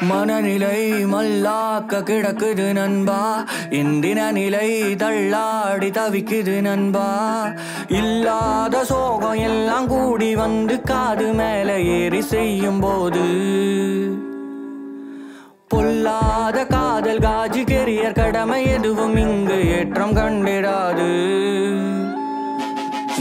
மனநிலை மல்லாக்க கிடக்குது நண்பா. இந்தின நிலை தள்ளாடி தவிக்குது நண்பா. இல்லாத சோகம் எல்லாம் கூடி வந்து காது மேல ஏறி செய்யும் போது. பொல்லாத காதல் காஜி கெரியர் கடமை எதுவும் இங்கு ஏற்றம் கண்டிடாது.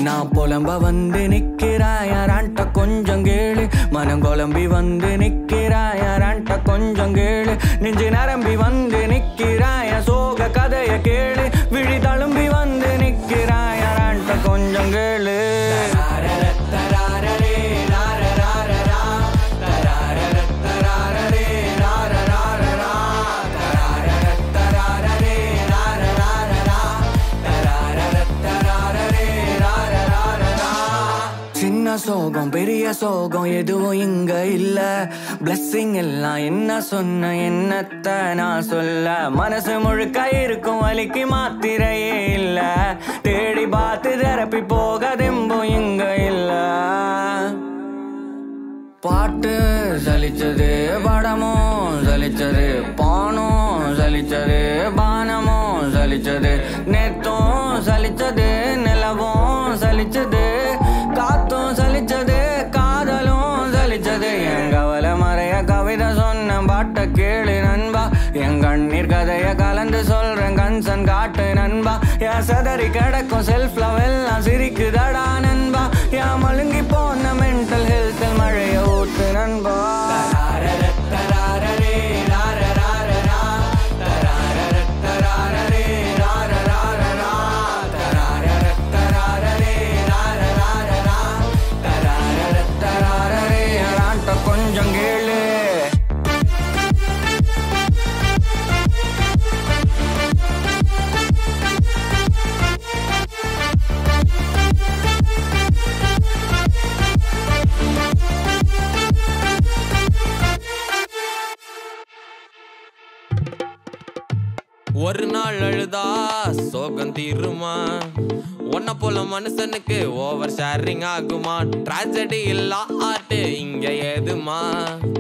நான் புலம்ப வந்து நிற்கிறாயாரான்ட்ட கொஞ்சம் கேளு. மனம் குழம்பி வந்து நிற்கிறாயாரான்ட்ட கொஞ்சம் கேளு. நெஞ்சு நரம்பி வந்து நிக்கிறாய சோக கதைய கேளு. விழி தழும்பி வந்து நிற்கிறாயாரான்ட்ட கொஞ்சம் கேளு. என்ன சோகம்? பெரிய சோகம் எதுவும் இங்க இல்ல. பிளஸ்ஸிங் எல்லாம் என்ன சொன்ன என்னத்த நான் சொல்ல? மனசு முழுக்க இருக்கும் வலிக்கு மாத்திரையே இல்ல. தேடி பார்த்து தெரப்பி போக தெம்பும் இங்க இல்ல. பாட்டு சலிச்சது படமும் சலிச்சது பானும் சலிச்சது பானமும் சலிச்சது நேத்தும் சலிச்சது நிலவும் சலிச்சது. கதைய கலந்து சொல்றேன் கன்சன் காட்டு நண்பா. என் சதறி கிடக்கும் செல்ஃப் லவ் எல்லாம் சிரிக்குதடான ஒரு நாள் அழுதா சோகம் தீருமா? உன்ன போல மனுஷனுக்கு ஓவர் ஷேரிங் ஆகுமா? ட்ராஜடி இல்லா ஆட்டு இங்க ஏதுமா?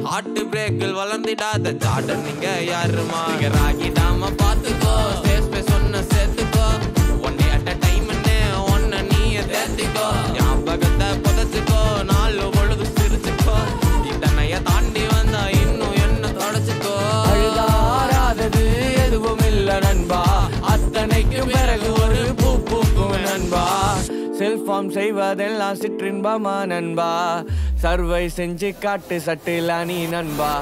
ஹார்ட் பிரேக்கில் வளர்ந்திடாத ஜாடன் நீங்க யாருமா? இங்க ராகி தாம பாத்துக்கோ நண்பா. அத்தனைக்கு பிறகு ஒரு பூ பூக்கும் நண்பா. செல்ஃபார்ம் செய்வதெல்லாம் சிற்றின்பமா நண்பா. சர்வை செஞ்சு காட்டு சட்டில நீ நண்பா.